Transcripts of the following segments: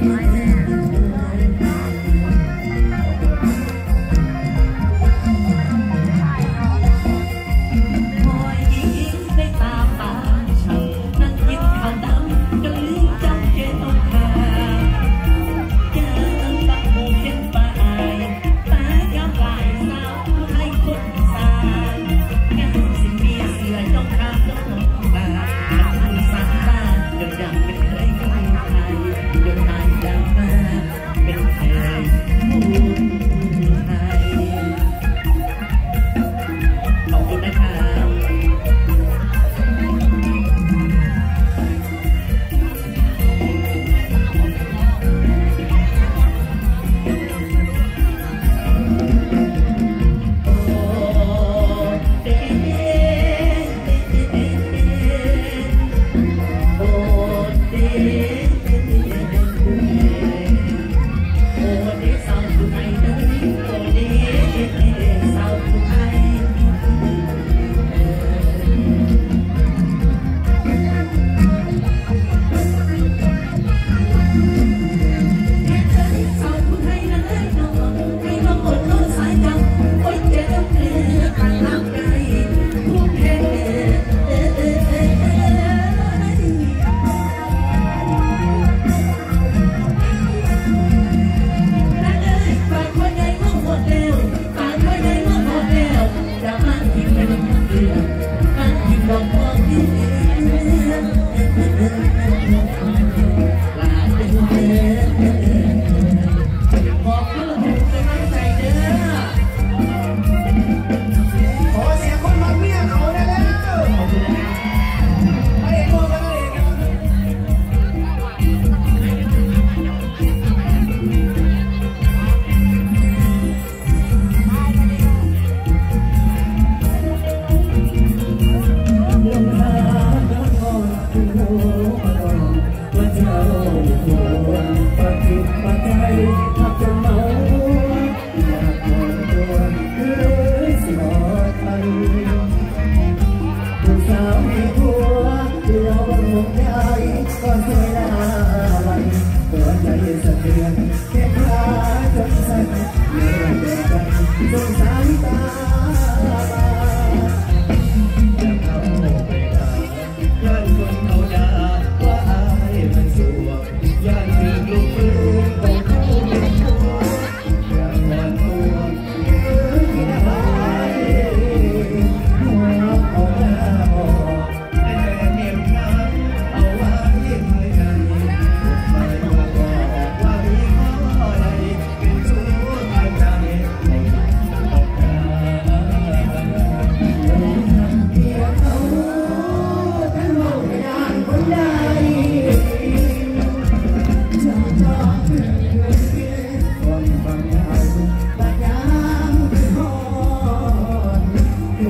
Thank you. time.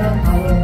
the.